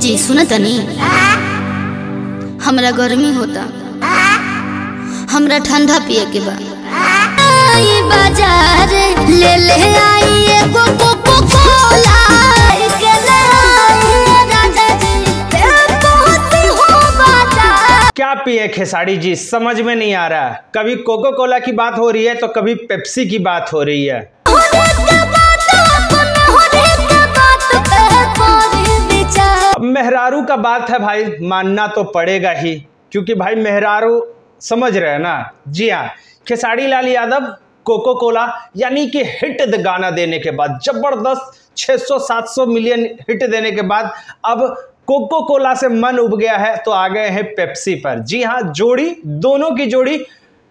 जी सुन तनी हमरा गर्मी होता। हमरा ठंडा पिए के बा। आई बाज़ार ले ले आई एगो कोको कोला हो क्या पिए खेसारी जी? समझ में नहीं आ रहा। है कभी कोको कोला की बात हो रही है तो कभी पेप्सी की बात हो रही है। मेहरारू का बात है भाई, मानना तो पड़ेगा ही, क्योंकि भाई मेहरारू, समझ रहे हैं ना? जी हाँ खेसारी लाल यादव कोको कोला यानी कि हिट गाना देने के बाद, ज़बरदस्त 600-700 मिलियन हिट देने के बाद, अब कोको कोला से मन उब गया है तो आ गए हैं पेप्सी पर। जी हाँ जोड़ी, दोनों की जोड़ी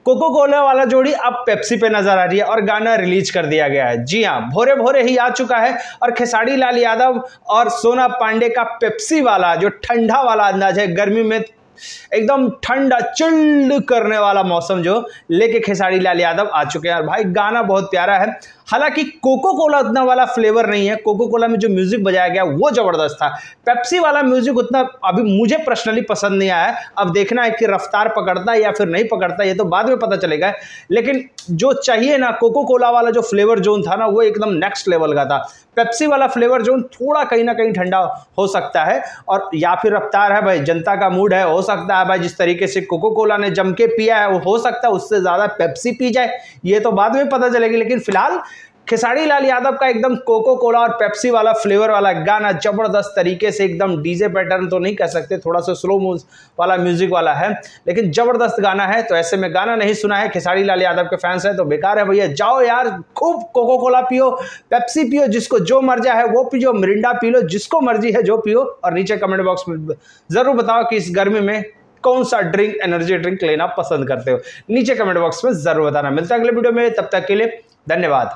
कोको कोला वाला जोड़ी अब पेप्सी पे नज़र आ रही है और गाना रिलीज़ कर दिया गया है। जी हाँ भोरे भोरे ही आ चुका है और खेसारी लाल यादव और सोना पांडे का पेप्सी वाला जो ठंडा वाला अंदाज है, गर्मी में एकदम ठंडा, चिल्ड करने वाला मौसम जो लेके खेसारी लाल यादव आ चुके हैं। और भाई, गाना बहुत प्यारा है हालाँकि कोको कोला उतना वाला फ्लेवर नहीं है। कोको कोला में जो म्यूज़िक बजाया गया, वो ज़बरदस्त था। पेप्सी वाला म्यूज़िक उतना अभी मुझे पर्सनली पसंद नहीं आया। अब देखना है कि रफ्तार पकड़ता है या फिर नहीं पकड़ता, ये तो बाद में पता चलेगा। लेकिन जो चाहिए ना कोको कोला वाला जो फ्लेवर जोन था ना, वो एकदम नेक्स्ट लेवल का था। पेप्सी वाला फ्लेवर जोन थोड़ा कहीं ना कहीं ठंडा हो सकता है और या फिर रफ्तार है भाई, जनता का मूड है, हो सकता है भाई, जिस तरीके से कोको कोला ने जम के पिया है, वो हो सकता है उससे ज़्यादा पेप्सी पी जाए। ये तो बाद में पता चलेगी, लेकिन फ़िलहाल खेसारी लाल यादव का एकदम कोको कोला और पेप्सी वाला फ्लेवर वाला गाना ज़बरदस्त तरीके से एकदम डीजे पैटर्न तो नहीं कह सकते, थोड़ा सा स्लो मूव वाला म्यूज़िक वाला है, लेकिन ज़बरदस्त गाना है तो ऐसे में गाना नहीं सुना है, खेसारी लाल यादव के फैंस हैं तो बेकार है भैया, जाओ यार, खूब कोको कोला पियो पेप्सी पियो, जिसको जो मर्जा है वो पियो, मिरिंडा पी लो, जिसको मर्ज़ी है जो पियो, और नीचे कमेंट बॉक्स में ज़रूर बताओ कि इस गर्मी में कौन सा ड्रिंक एनर्जी ड्रिंक लेना पसंद करते हो। नीचे कमेंट बॉक्स में ज़रूर बताना। मिलता है अगले वीडियो में, तब तक के लिए धन्यवाद।